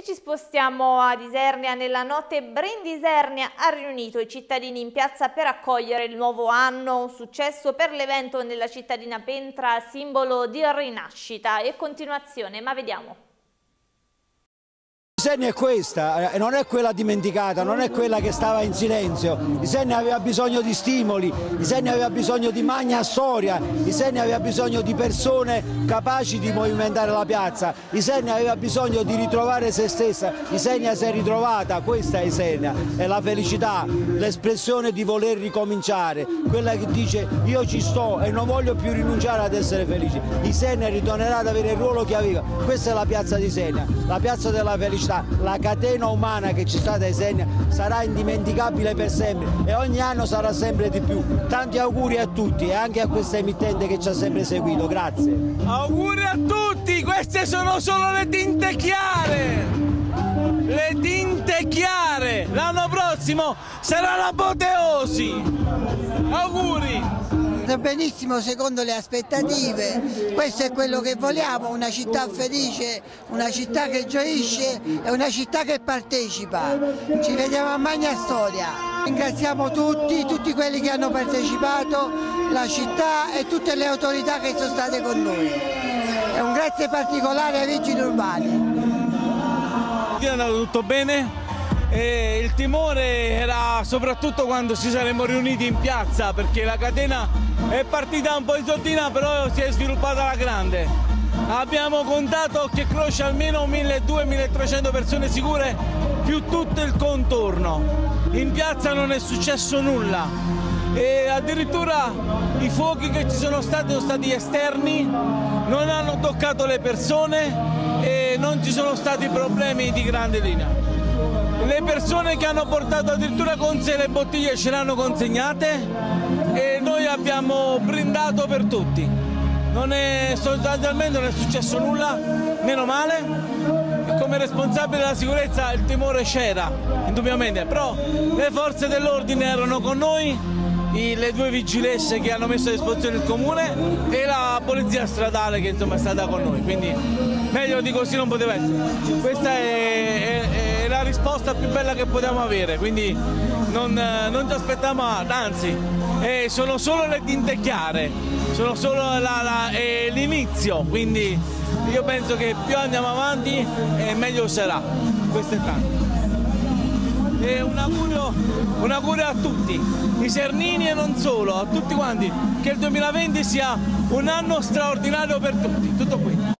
E ci spostiamo ad Isernia. Nella notte Brindisernia ha riunito i cittadini in piazza per accogliere il nuovo anno, un successo per l'evento nella cittadina Pentra, simbolo di rinascita e continuazione. Ma vediamo. Isernia è questa, eh, non è quella dimenticata, non è quella che stava in silenzio. Isernia aveva bisogno di stimoli, Isernia aveva bisogno di magna storia, Isernia aveva bisogno di persone capaci di movimentare la piazza, Isernia aveva bisogno di ritrovare se stessa, Isernia si è ritrovata, questa è Isernia, è la felicità, l'espressione di voler ricominciare, quella che dice io ci sto e non voglio più rinunciare ad essere felice. Isernia ritornerà ad avere il ruolo che aveva, questa è la piazza di Isernia, la piazza della felicità questa, la catena umana che ci sta da Esenia sarà indimenticabile per sempre e ogni anno sarà sempre di più. Tanti auguri a tutti e anche a questa emittente che ci ha sempre seguito, grazie. Auguri a tutti, queste sono solo le tinte chiare, le tinte chiare, l'anno prossimo sarà l'apoteosi. Auguri! Benissimo secondo le aspettative, questo è quello che vogliamo, una città felice, una città che gioisce e una città che partecipa. Ci vediamo a Magna Storia. Ringraziamo tutti, tutti quelli che hanno partecipato, la città e tutte le autorità che sono state con noi. E un grazie particolare ai vigili urbani. È andato tutto bene, e il timore era soprattutto quando ci saremmo riuniti in piazza perché la catena è partita un po' in sordina però si è sviluppata alla grande. Abbiamo contato che croce almeno 1200-1300 persone sicure più tutto il contorno. In piazza non è successo nulla e addirittura i fuochi che ci sono stati sono stati esterni, non hanno toccato le persone e non ci sono stati problemi di grande linea. Le persone che hanno portato addirittura con sé le bottiglie ce le hanno consegnate e noi abbiamo brindato per tutti. Non è, sostanzialmente non è successo nulla, meno male. Come responsabile della sicurezza il timore c'era, indubbiamente, però le forze dell'ordine erano con noi, i, le due vigilesse che hanno messo a disposizione il comune e la polizia stradale che insomma è stata con noi, quindi meglio di così non poteva essere. Questa è, è, è risposta più bella che potevamo avere, quindi non, non ci aspettiamo, anzi eh, sono solo le tinte chiare, sono solo l'inizio, quindi io penso che più andiamo avanti e meglio sarà, questo è tanto. E un augurio, un augurio a tutti, i Sernini e non solo, a tutti quanti, che il 2020 sia un anno straordinario per tutti, tutto qui.